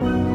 Bye.